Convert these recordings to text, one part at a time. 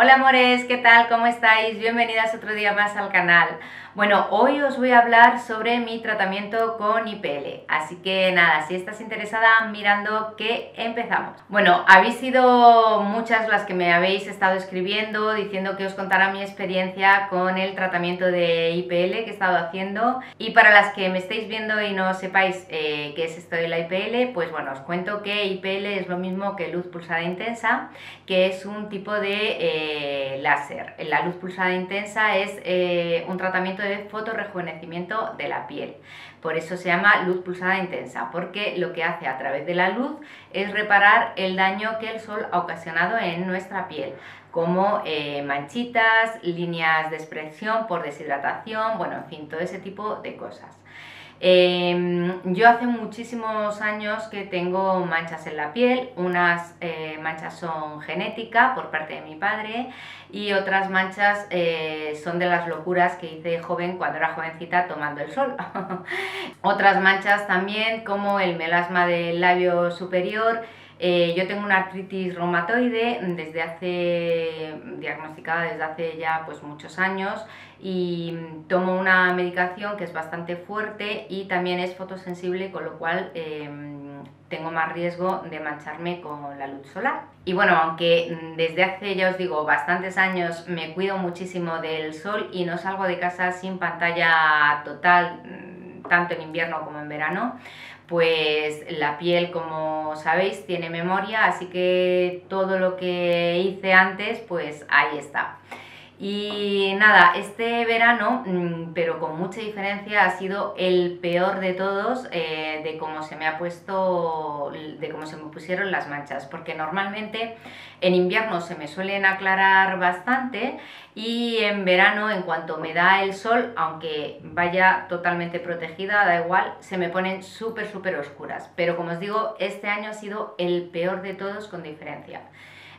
Hola amores, ¿qué tal? ¿Cómo estáis? Bienvenidas otro día más al canal. Bueno, hoy os voy a hablar sobre mi tratamiento con IPL, así que nada, si estás interesada mirando que empezamos. Bueno, habéis sido muchas las que me habéis estado escribiendo diciendo que os contara mi experiencia con el tratamiento de IPL que he estado haciendo y para las que me estáis viendo y no sepáis eh, qué es esto de la IPL, pues bueno, os cuento que IPL es lo mismo que luz pulsada intensa, que es un tipo de eh, láser. La luz pulsada intensa es eh, un tratamiento de de fotorrejuvenecimiento de la piel. Por eso se llama luz pulsada intensa, porque lo que hace a través de la luz es reparar el daño que el sol ha ocasionado en nuestra piel, como eh, manchitas, líneas de expresión por deshidratación, bueno, en fin, todo ese tipo de cosas. Em, yo hace muchísimos años que tengo manchas en la piel, unas eh, manchas son genética por parte de mi padre y otras manchas eh, son de las locuras que hice joven cuando era jovencita tomando el sol. otras manchas también como el melasma del labio superior, eh, yo tengo una artritis reumatoide desde hace, diagnosticada desde hace ya pues muchos años y tomo una medicación que es bastante fuerte y también es fotosensible con lo cual em, tengo más riesgo de mancharme con la luz solar. Y bueno, aunque desde hace ya os digo bastantes años me cuido muchísimo del sol y no salgo de casa sin pantalla total mm, tanto en invierno como en verano, pues la piel, como sabéis, tiene memoria, así que todo lo que hice antes, pues ahí está. Y nada, este verano, mm, pero con mucha diferencia, ha sido el peor de todos eh, de cómo se me ha puesto, de cómo se me pusieron las manchas, porque normalmente en invierno se me suelen aclarar bastante y en verano, en cuanto me da el sol, aunque vaya totalmente protegida, da igual, se me ponen súper, súper oscuras. Pero como os digo, este año ha sido el peor de todos con diferencia.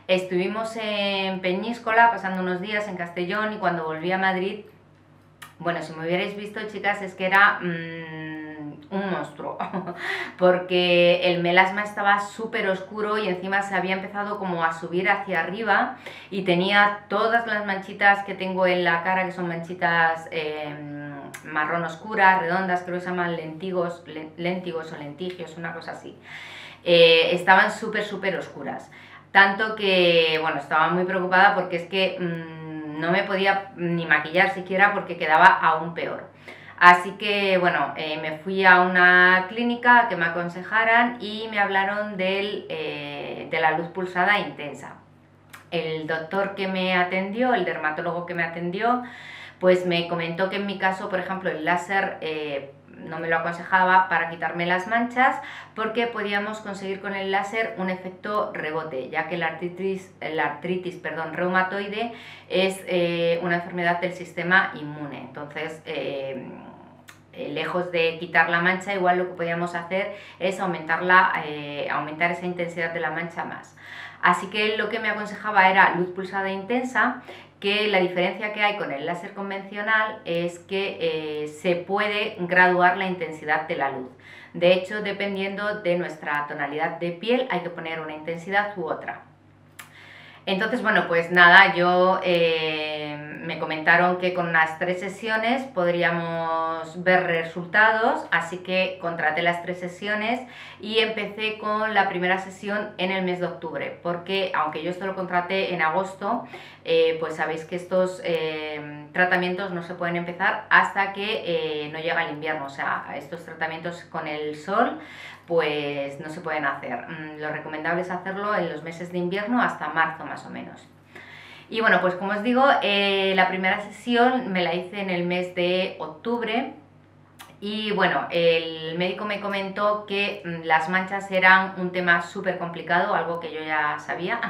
Estuvimos en Peñíscola pasando unos días en Castellón y cuando volví a Madrid, bueno, si me hubierais visto, chicas, es que era mm, un monstruo, porque el melasma estaba súper oscuro y encima se había empezado como a subir hacia arriba y tenía todas las manchitas que tengo en la cara, que son manchitas em, marrón oscuras, redondas, creo que se llaman lentigos, lentigos o lentigios, una cosa así. Eh, estaban súper, súper oscuras. Tanto que, bueno, estaba muy preocupada porque es que mm, no me podía ni maquillar siquiera porque quedaba aún peor. Así que, bueno, eh, me fui a una clínica que me aconsejaran y me hablaron del, eh, de la luz pulsada intensa. El doctor que me atendió, el dermatólogo que me atendió, pues me comentó que en mi caso, por ejemplo, el láser eh, no me lo aconsejaba para quitarme las manchas porque podíamos conseguir con el láser un efecto rebote, ya que la artritis, la artritis perdón, reumatoide es eh, una enfermedad del sistema inmune. Entonces, eh, eh, lejos de quitar la mancha, igual lo que podíamos hacer es aumentar esa intensidad de la mancha más. Así que lo que me aconsejaba era luz pulsada intensa, que la diferencia que hay con el láser convencional es que eh, se puede graduar la intensidad de la luz. De hecho, dependiendo de nuestra tonalidad de piel, hay que poner una intensidad u otra. Entonces, bueno, pues nada, yo eh, me comentaron que con unas tres sesiones podríamos ver resultados, así que contraté las tres sesiones y empecé con la primera sesión en el mes de octubre, porque aunque yo esto lo contraté en agosto, eh, pues sabéis que estos eh, tratamientos no se pueden empezar hasta que no llega el invierno, o sea, estos tratamientos con el sol pues no se pueden hacer. Mm, lo recomendable es hacerlo en los meses de invierno hasta marzo más o menos. Y bueno, pues como os digo, eh, la primera sesión me la hice en el mes de octubre. Y bueno, el médico me comentó que mm, las manchas eran un tema súper complicado, algo que yo ya sabía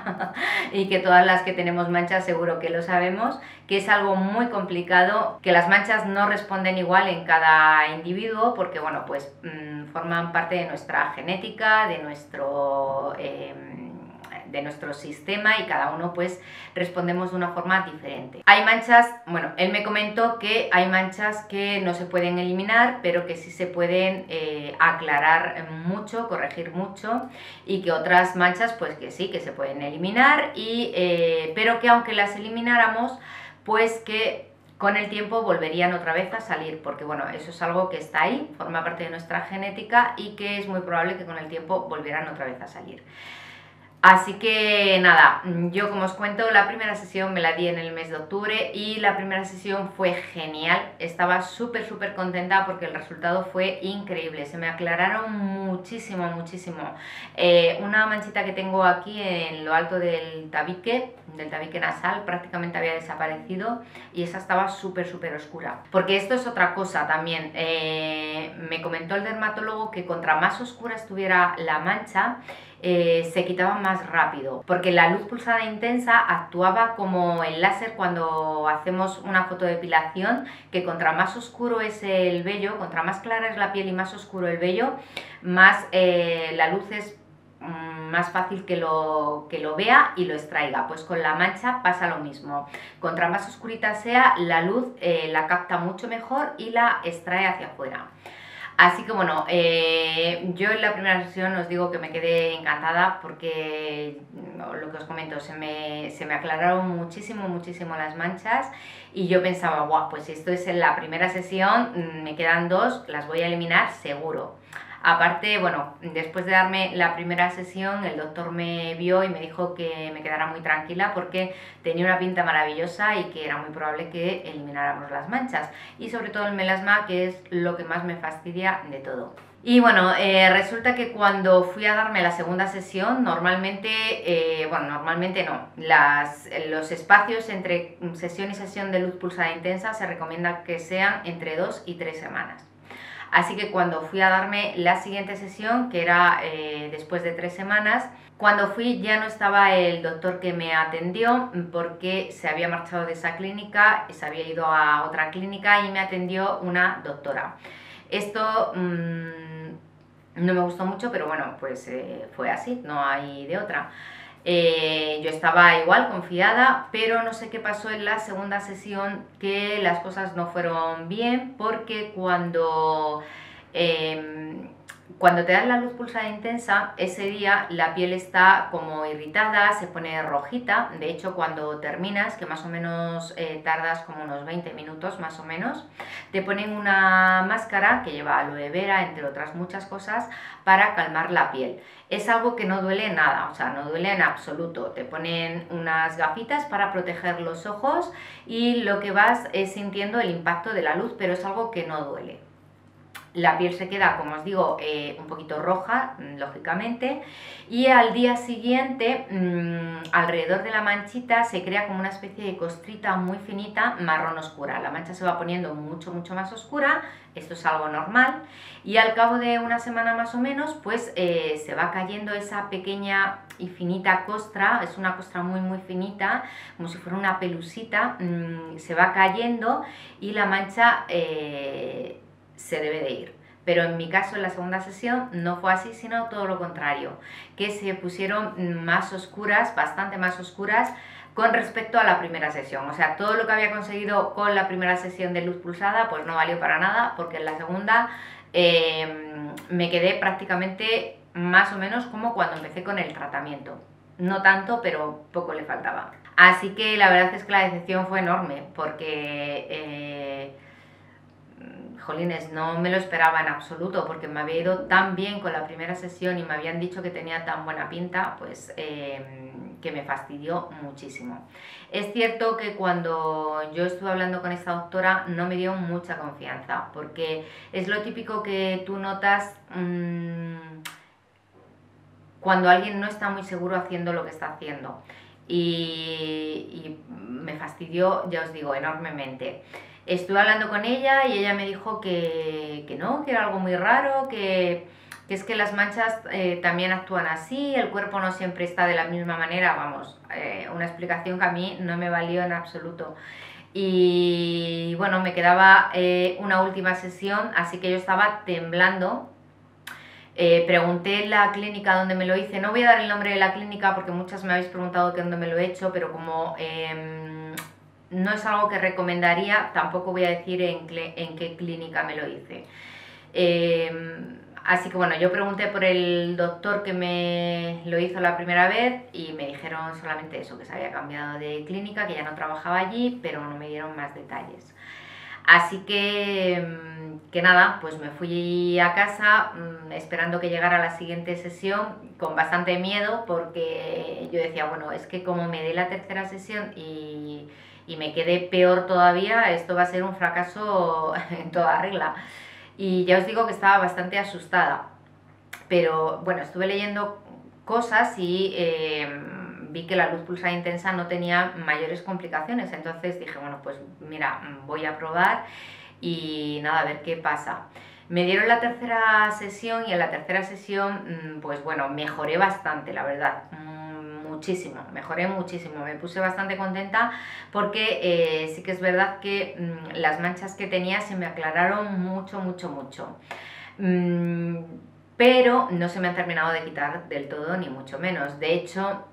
y que todas las que tenemos manchas seguro que lo sabemos, que es algo muy complicado, que las manchas no responden igual en cada individuo porque bueno, pues mm, forman parte de nuestra genética, de nuestro... Em, de nuestro sistema y cada uno pues respondemos de una forma diferente. Hay manchas, bueno, él me comentó que hay manchas que no se pueden eliminar, pero que sí se pueden eh, aclarar mucho, corregir mucho y que otras manchas pues que sí, que se pueden eliminar, y, eh, pero que aunque las elimináramos, pues que con el tiempo volverían otra vez a salir, porque bueno, eso es algo que está ahí, forma parte de nuestra genética y que es muy probable que con el tiempo volvieran otra vez a salir. Así que nada, yo como os cuento, la primera sesión me la di en el mes de octubre y la primera sesión fue genial. Estaba súper, súper contenta porque el resultado fue increíble. Se me aclararon muchísimo, muchísimo. Eh, una manchita que tengo aquí en lo alto del tabique, del tabique nasal, prácticamente había desaparecido y esa estaba súper, súper oscura. Porque esto es otra cosa también. Eh, me comentó el dermatólogo que contra más oscura estuviera la mancha, eh, se quitaba más rápido, porque la luz pulsada intensa actuaba como el láser cuando hacemos una fotodepilación, que contra más oscuro es el vello, contra más clara es la piel y más oscuro el vello, más eh, la luz es mm, más fácil que lo, que lo vea y lo extraiga. Pues con la mancha pasa lo mismo. Contra más oscurita sea, la luz eh, la capta mucho mejor y la extrae hacia afuera. Así que bueno, eh, yo en la primera sesión os digo que me quedé encantada porque lo que os comento, se me, se me aclararon muchísimo, muchísimo las manchas y yo pensaba, guau, pues esto es en la primera sesión, mm, me quedan dos, las voy a eliminar seguro. Aparte, bueno, después de darme la primera sesión, el doctor me vio y me dijo que me quedara muy tranquila porque tenía una pinta maravillosa y que era muy probable que elimináramos las manchas. Y sobre todo el melasma, que es lo que más me fastidia de todo. Y bueno, eh, resulta que cuando fui a darme la segunda sesión, normalmente, eh, bueno, normalmente no, las, los espacios entre sesión y sesión de luz pulsada intensa se recomienda que sean entre dos y tres semanas. Así que cuando fui a darme la siguiente sesión, que era eh, después de tres semanas, cuando fui ya no estaba el doctor que me atendió porque se había marchado de esa clínica, se había ido a otra clínica y me atendió una doctora. Esto mm, no me gustó mucho, pero bueno, pues eh, fue así, no hay de otra. Eh, yo estaba igual confiada, pero no sé qué pasó en la segunda sesión que las cosas no fueron bien porque cuando em, cuando te das la luz pulsada intensa, ese día la piel está como irritada, se pone rojita. De hecho, cuando terminas, que más o menos eh, tardas como unos 20 minutos más o menos, te ponen una máscara que lleva aloe vera, entre otras muchas cosas, para calmar la piel. Es algo que no duele nada, o sea, no duele en absoluto. Te ponen unas gafitas para proteger los ojos y lo que vas es sintiendo el impacto de la luz, pero es algo que no duele. La piel se queda, como os digo, eh, un poquito roja, mm, lógicamente, y al día siguiente, mm, alrededor de la manchita, se crea como una especie de costrita muy finita, marrón oscura. La mancha se va poniendo mucho, mucho más oscura, esto es algo normal, y al cabo de una semana más o menos, pues eh, se va cayendo esa pequeña y finita costra, es una costra muy, muy finita, como si fuera una pelusita, mm, se va cayendo y la mancha... Eh, se debe de ir. Pero en mi caso, en la segunda sesión, no fue así, sino todo lo contrario, que se pusieron más oscuras, bastante más oscuras, con respecto a la primera sesión. O sea, todo lo que había conseguido con la primera sesión de luz pulsada, pues no valió para nada, porque en la segunda em, me quedé prácticamente más o menos como cuando empecé con el tratamiento. No tanto, pero poco le faltaba. Así que la verdad es que la decepción fue enorme, porque... Eh, jolines, no me lo esperaba en absoluto porque me había ido tan bien con la primera sesión y me habían dicho que tenía tan buena pinta, pues em, que me fastidió muchísimo. Es cierto que cuando yo estuve hablando con esta doctora no me dio mucha confianza porque es lo típico que tú notas mm, cuando alguien no está muy seguro haciendo lo que está haciendo. y me fastidió, ya os digo, enormemente. Estuve hablando con ella y ella me dijo que, no, que era algo muy raro, que, es que las manchas eh, también actúan así, el cuerpo no siempre está de la misma manera, vamos, eh, una explicación que a mí no me valió en absoluto. Y bueno, me quedaba eh, una última sesión, así que yo estaba temblando pregunté la clínica donde me lo hice, no voy a dar el nombre de la clínica porque muchas me habéis preguntado que dónde me lo he hecho, pero como em, no es algo que recomendaría, tampoco voy a decir en, en qué clínica me lo hice. Em, así que bueno, yo pregunté por el doctor que me lo hizo la primera vez y me dijeron solamente eso, que se había cambiado de clínica, que ya no trabajaba allí, pero no me dieron más detalles. Así que, mm, que nada, pues me fui a casa mm, esperando que llegara la siguiente sesión con bastante miedo porque yo decía, bueno, es que como me dé la tercera sesión y, y me quedé peor todavía, esto va a ser un fracaso en toda regla. Y ya os digo que estaba bastante asustada. Pero bueno, estuve leyendo cosas y... Eh, vi que la luz pulsada intensa no tenía mayores complicaciones, entonces dije, bueno, pues mira, voy a probar y nada, a ver qué pasa. Me dieron la tercera sesión y en la tercera sesión, mm, pues bueno, mejoré bastante, la verdad, muchísimo, mejoré muchísimo, me puse bastante contenta porque eh, sí que es verdad que mm, las manchas que tenía se me aclararon mucho, mucho, mucho. pero no se me han terminado de quitar del todo, ni mucho menos. De hecho,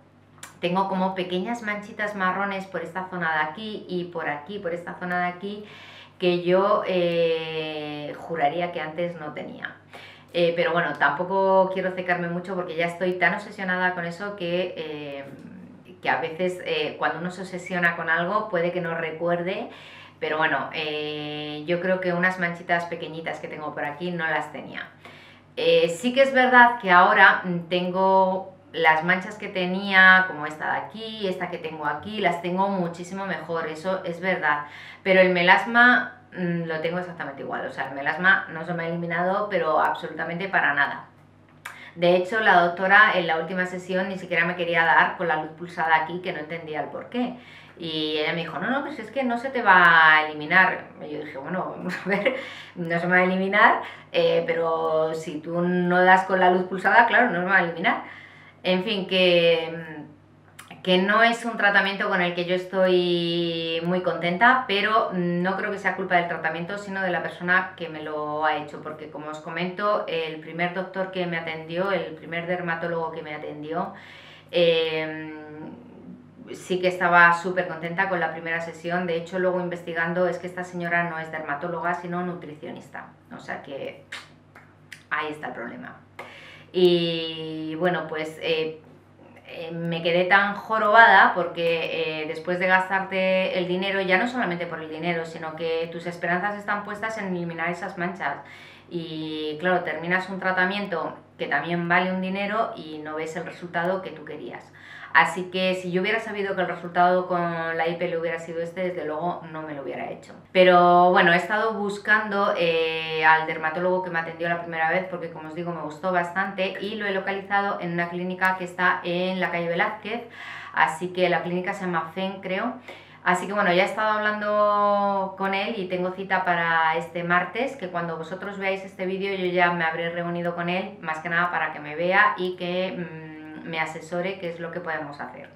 tengo como pequeñas manchitas marrones por esta zona de aquí y por aquí, por esta zona de aquí, que yo eh, juraría que antes no tenía. Eh, pero bueno, tampoco quiero cecarme mucho porque ya estoy tan obsesionada con eso que, eh, que a veces cuando uno se obsesiona con algo puede que no recuerde, pero bueno, yo creo que unas manchitas pequeñitas que tengo por aquí no las tenía. sí que es verdad que ahora tengo las manchas que tenía, como esta de aquí, esta que tengo aquí, las tengo muchísimo mejor, eso es verdad. Pero el melasma lo tengo exactamente igual, o sea, el melasma no se me ha eliminado, pero absolutamente para nada. De hecho, la doctora en la última sesión ni siquiera me quería dar con la luz pulsada aquí, que no entendía el por qué. Y ella me dijo, no, no, pues es que no se te va a eliminar. Y yo dije, bueno, vamos a ver, no se me va a eliminar, eh, pero si tú no das con la luz pulsada, claro, no se me va a eliminar. En fin, que, que no es un tratamiento con el que yo estoy muy contenta, pero no creo que sea culpa del tratamiento, sino de la persona que me lo ha hecho, porque como os comento, el primer doctor que me atendió, el primer dermatólogo que me atendió, em, sí que estaba súper contenta con la primera sesión. De hecho, luego investigando es que esta señora no es dermatóloga, sino nutricionista. O sea que ahí está el problema. Y bueno, pues eh, eh, me quedé tan jorobada porque eh, después de gastarte el dinero, ya no solamente por el dinero, sino que tus esperanzas están puestas en eliminar esas manchas. Y claro, terminas un tratamiento que también vale un dinero y no ves el resultado que tú querías. Así que si yo hubiera sabido que el resultado con la IPL hubiera sido este, desde luego no me lo hubiera hecho. Pero bueno, he estado buscando eh, al dermatólogo que me atendió la primera vez porque como os digo me gustó bastante y lo he localizado en una clínica que está en la calle Velázquez, así que la clínica se llama FEN creo. Así que bueno, ya he estado hablando con él y tengo cita para este martes, que cuando vosotros veáis este vídeo yo ya me habré reunido con él, más que nada para que me vea y que... Me asesore qué es lo que podemos hacer.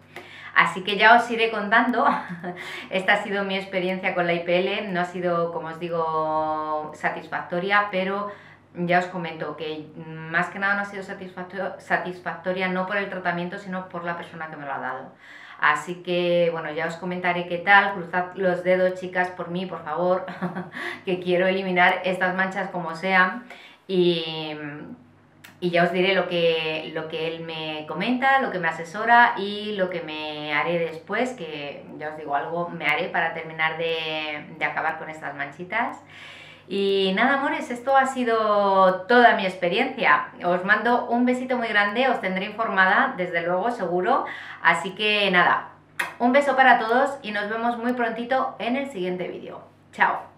Así que ya os iré contando, esta ha sido mi experiencia con la IPL, no ha sido, como os digo, satisfactoria, pero ya os comento que más que nada no ha sido satisfactoria no por el tratamiento, sino por la persona que me lo ha dado. Así que, bueno, ya os comentaré qué tal, cruzad los dedos chicas por mí, por favor, que quiero eliminar estas manchas como sean y y ya os diré lo que, lo que él me comenta, lo que me asesora y lo que me haré después, que ya os digo algo, me haré para terminar de, de acabar con estas manchitas. Y nada, amores, esto ha sido toda mi experiencia. Os mando un besito muy grande, os tendré informada, desde luego, seguro. Así que nada, un beso para todos y nos vemos muy prontito en el siguiente vídeo. Chao.